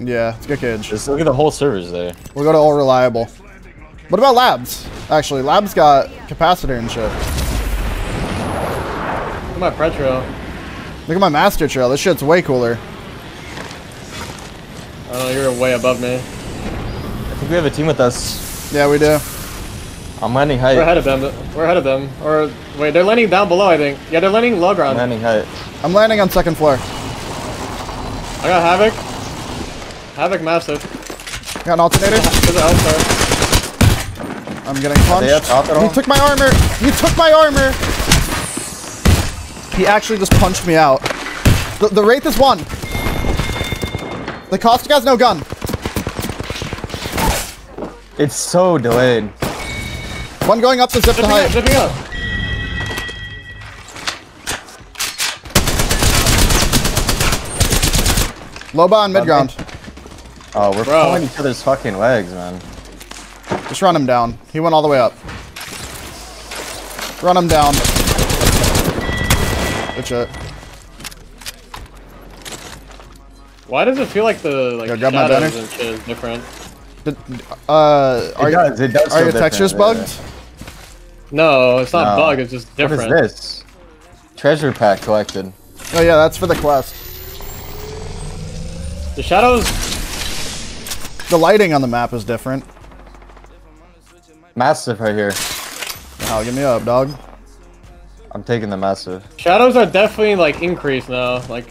Yeah, it's a good cage. Just look at the whole servers there. We'll go to all reliable. What about labs? Actually, labs got capacitor and shit. Look at my Pretro. Look at my master trail. This shit's way cooler. I you're way above me. I think we have a team with us. Yeah, we do. I'm landing We're ahead of them. We're ahead of them. Or wait, they're landing down below. I think. Yeah, they're landing low I'm ground. landing height. I'm landing on second floor. I got Havoc. Havoc massive. Got an alternator. There's an L-star. I'm getting punched. He took my armor. He took my armor. He actually just punched me out. The, the Wraith is one. The Caustic has no gun. It's so delayed. One going up the zip to Zipping up, height. zipping up. Loba on mid ground. Oh, we're Bro. pulling each other's fucking legs, man. Just run him down. He went all the way up. Run him down. Good shit. Why does it feel like the like Yo, grab my shadows banner. and shit is different? Did, uh, are, It does, it does are your different, textures yeah. bugged? No, it's not No. bug. It's just different. What is different. this? Treasure pack collected. Oh yeah, that's for the quest. The shadows. The lighting on the map is different. Massive right here. Oh, give me up, dog. I'm taking the massive. Shadows are definitely like increased now. Like,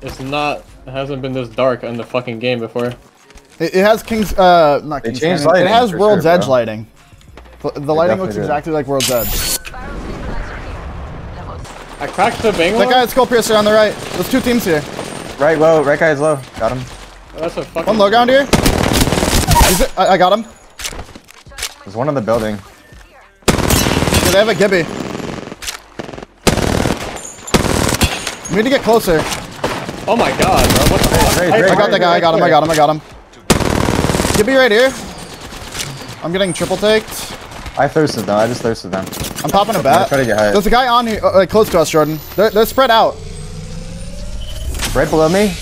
it's not. It hasn't been this dark in the fucking game before. It, it has King's, uh, not They King's changed Canyon. It has World's sure, Edge bro. lighting. The, the lighting looks definitely did. exactly like World's Edge. I cracked the Bangalore. That guy at Skull Piercer on the right. There's two teams here. Right low, right guy's low. Got him. That's a fucking. One low ground here. Is it? I, I got him. There's one in the building. Yeah, they have a Gibby. We need to get closer. Oh my god, bro. What the fuck? Great, I- great, I got that guy. I got him. I got him. I got him. Gibby right here. I'm getting triple taked. I thirsted them. I just thirsted them. I'm popping a I'm bat. trying to get high. There's a guy on here, uh, like close to us, Jordan. They're, they're spread out. Right below me.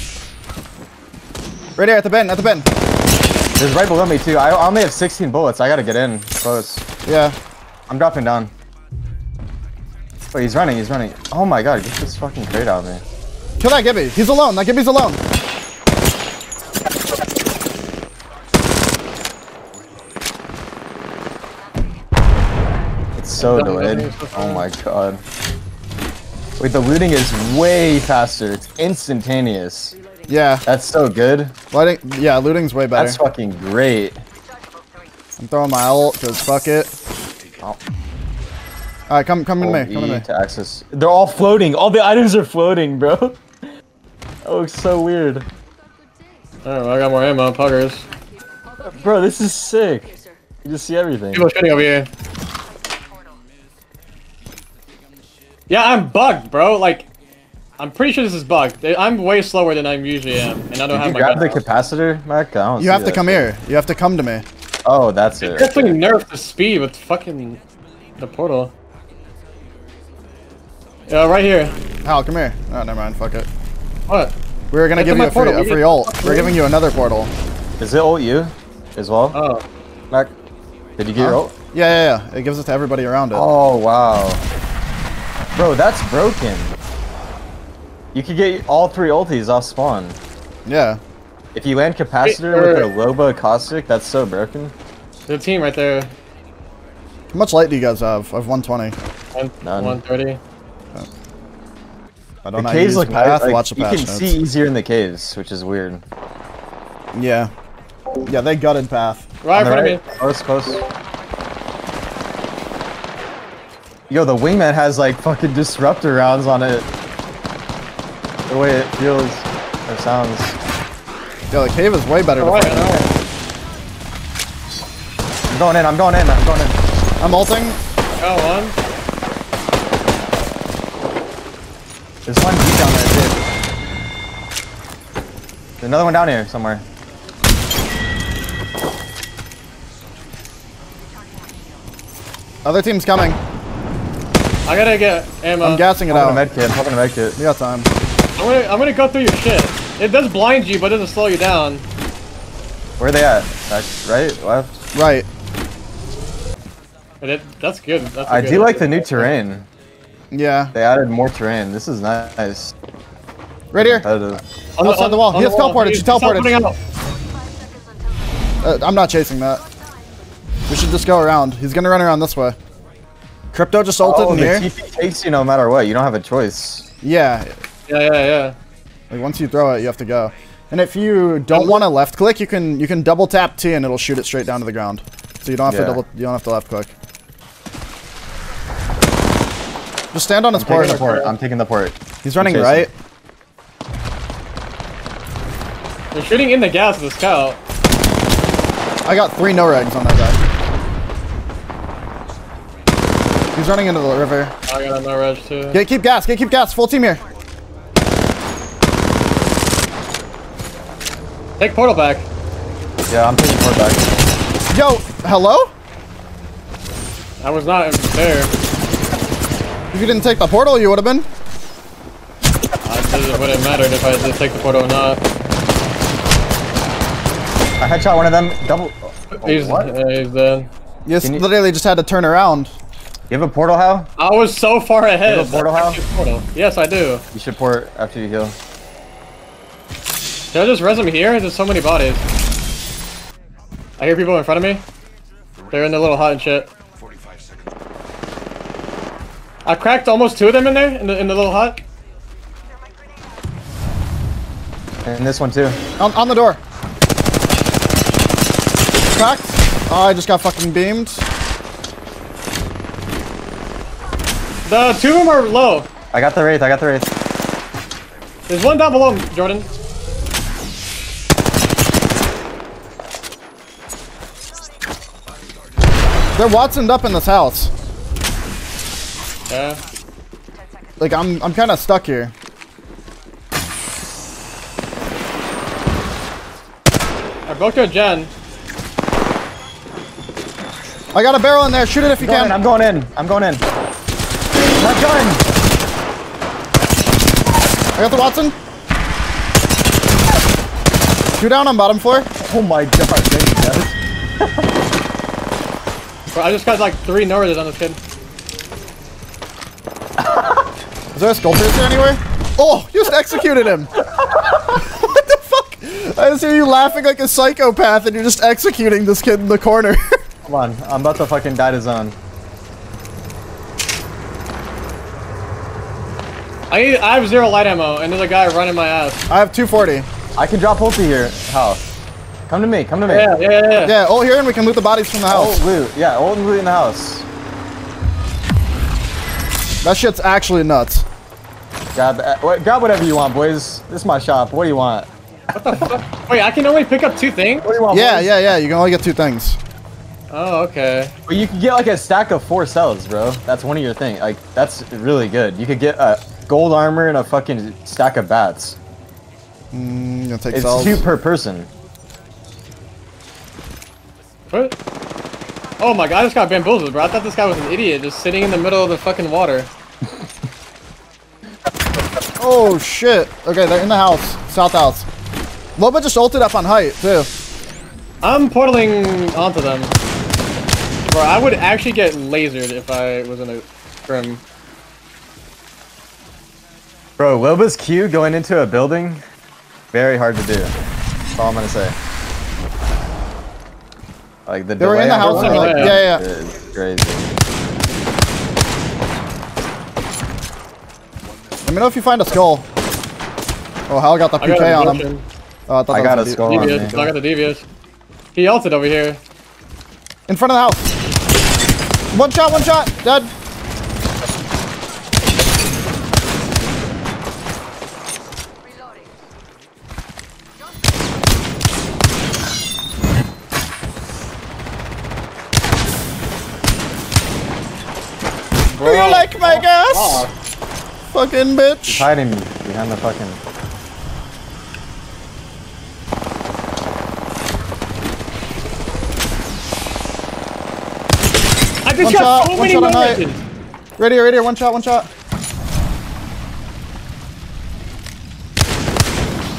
Right here at the bin. At the bin. There's right below me too. I I only have 16 bullets. I gotta get in close. Yeah. I'm dropping down. Wait, he's running. He's running. Oh my god, get this fucking crate out of me. Kill that Gibby. He's alone. That Gibby's alone. It's so Done, delayed. done. Oh my god. Wait, the looting is way faster. It's instantaneous. Yeah. That's so good. Lighting. Yeah, looting's way better. That's fucking great. I'm throwing my ult because fuck it. Oh. Alright, come come with Hold me. Come with me. to access. They're all floating. All the items are floating, bro. That looks so weird. I. I got more ammo. Puggers. Bro, this is sick. You just see everything. People shooting over here. Yeah, I'm bugged, bro. Like, I'm pretty sure this is bugged. I'm way slower than I usually am, and I don't Did have you my grab gun the out. capacitor, Mac? I don't You see have to come shit. here. You have to come to me. Oh, that's it. Definitely nerfed the speed with fucking the portal. Yeah, right here. Hal, come here. Oh, never mind. Fuck it. What? We were gonna Get give to you a free, portal. a free ult. We're giving you another portal. Is it ult you as well, Oh, Mac? Did you get your ult? Yeah, yeah, yeah. It gives it to everybody around it. Oh wow, bro, that's broken. You could get all three ultis off spawn. Yeah. If you land capacitor with a er. Loba caustic, that's so broken. The team right there. How much light do you guys have? I have 120. One, None. 130. I don't know. caves look path. like, watch the you patch can notes. see easier in the caves, which is weird. Yeah. Yeah, they gutted path. Right in On front right, of me. close, close. Yo, the wingman has like fucking disruptor rounds on it. The way it feels or sounds. Yeah, the cave is way better to oh, fight. I'm going in, I'm going in, I'm going in. I'm ulting. Got one. There's one deep down there too. There's another one down here somewhere. Other team's coming. I gotta get ammo. I'm gassing it I'm out. popping a med kit, I'm popping a med kit. We got time. I'm gonna, I'm gonna go through your shit. It does blind you, but it doesn't slow you down. Where are they at? Back, right? Left? Right. But it, that's good. That's a I good do like the new terrain. Yeah. They added more terrain. This is nice. Right here. Competitive. On outside the wall. He has teleported. She teleported. Uh, I'm not chasing that. We should just go around. He's gonna run around this way. Crypto just ulted Oh, in the here. TP takes you no matter what. You don't have a choice. Yeah. Yeah, yeah, yeah. Like once you throw it, you have to go. And if you don't want to left click, you can you can double tap T and it'll shoot it straight down to the ground. So you don't have Yeah. to double you don't have to left click. Just stand on his I'm taking port. the port. I'm taking the port. He's running chasing. right. They're shooting in the gas with the scout. I got three no regs on that guy. He's running into the river. I got a no reg too. Get keep gas, get keep gas, full team here. Take portal back. Yeah, I'm taking port back. Yo, hello? I was not there. If you didn't take the portal, you would have been. I, it wouldn't matter if I did take the portal or not. I headshot one of them. Double. Oh, He's, what? uh, he's dead. You just you- literally just had to turn around. You have a portal, How? I was so far ahead. You have a portal, That's Hal? portal. Yes, I do. You should port after you heal. Should I just res him here? There's so many bodies. I hear people in front of me. They're in the little hut and shit. I cracked almost two of them in there, in the, in the little hut. And this one too. On, on the door. Cracked. Oh, I just got fucking beamed. The two of them are low. I got the wraith. I got the wraith. There's one down below, Jordan. They're Wattsoned up in this house. Yeah. Like I'm I'm kinda stuck here. I broke their gen. I got a barrel in there, shoot it if you Going in, can. I'm going in. I'm going in. Not going. I got the Wattson. Two down on bottom floor. Oh my god. Thank you, guys. Bro, I just got like three Northers on this kid. Is there a skull piercer anywhere? Oh, you just executed him. what the fuck? I just hear you laughing like a psychopath and you're just executing this kid in the corner. Come on. I'm about to fucking die to zone. I need, I have zero light ammo, and there's a guy running my ass. I have 240. I can drop ulti here. How? Come to me. Come to me. Yeah, yeah, yeah. yeah. Yeah, ult here and we can loot the bodies from the house. Ult loot. Yeah, ult and loot in the house. That shit's actually nuts. Grab, uh, grab whatever you want, boys. This is my shop. What do you want? Wait, I can only pick up two things? What do you want? Yeah, boys? yeah, yeah. You can only get two things. Oh, okay. But you can get like a stack of four cells, bro. That's one of your things. Like that's really good. You could get a gold armor and a fucking stack of bats. Mm, take It's cells. two per person. What? Oh my god, I just got bamboozled, bro. I thought this guy was an idiot, just sitting in the middle of the fucking water. Oh shit. Okay, they're in the house. South house. Loba just ulted up on height too. I'm portaling onto them. Bro, I would actually get lasered if I was in a scrim. Bro, Loba's Q going into a building, very hard to do. That's all I'm gonna say. Like the They were in the house, Wilba like- yeah, yeah. is crazy. Let me know if you find a skull. Oh, Hal got the I got on him. Oh, I, thought I got a a D- skull on me. Devious. I got the devious. He ulted over here. In front of the house. One shot, one shot. Dead. Do you like my gas? Oh, Fucking bitch. He's Hiding behind the fucking. I just One got shot, so one many shot on height. Northers. Right here, right here. One shot, one shot.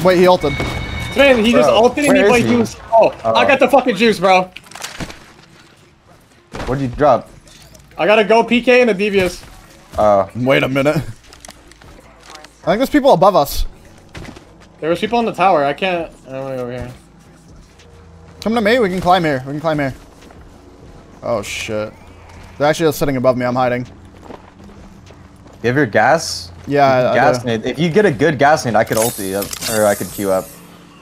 Wait, he ulted. Man, he just ulted and he played he? juice. Oh, I Uh-oh. got the fucking juice, bro. What'd you drop? I gotta go PK and a devious. Uh, Wait a minute. I think there's people above us. There was people on the tower. I can't. I don't wanna go over here. Come to me. We can climb here. We can climb here. Oh shit. They're actually just sitting above me. I'm hiding. you have your gas? Yeah, I, I gas do. nade. If you get a good gas nade, I could ulti up, or I could queue up.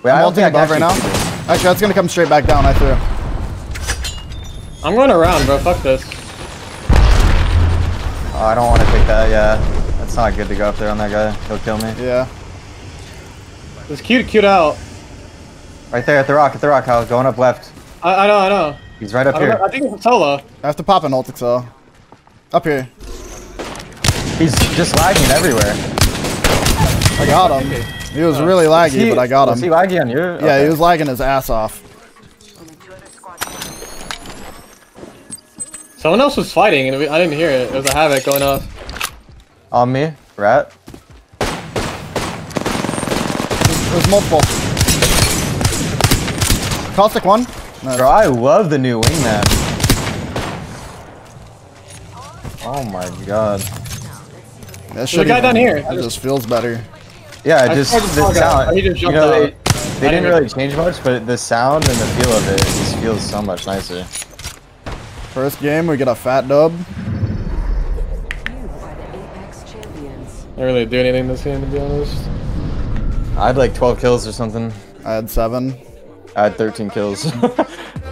Wait, I I'm don't ulting think I above right now. actually queue this. Actually, that's gonna come straight back down. I threw. I'm going around, bro. Fuck this. Oh, I don't want to take that. Yeah, that's not good to go up there on that guy. He'll kill me. Yeah. This cute, cute out. Right there at the rock. At the rock. How going up left. I, I know, I know. He's right up I, don't know. here. I think it's a solo. I have to pop an ult Excel. Up here. He's just lagging everywhere. I got him. He was really laggy, He- but I got Was he him. laggy on you? Yeah, Okay. he was lagging his ass off. Someone else was fighting and I didn't hear it. There was a havoc going off. On me, rat. There's multiple. Caustic one. No, Bro, I love the new wingman. Oh my god. that There's a shit guy down here. It just feels better. Yeah, I just tried to the talk out, sound. he just You know, they, I they didn't didn't really change much, but the sound and the feel of it just feels so much nicer. First game, we get a fat dub. You are the Apex champions. I didn't really do anything this game, to be honest. I had like 12 kills or something. I had seven. I had 13 kills.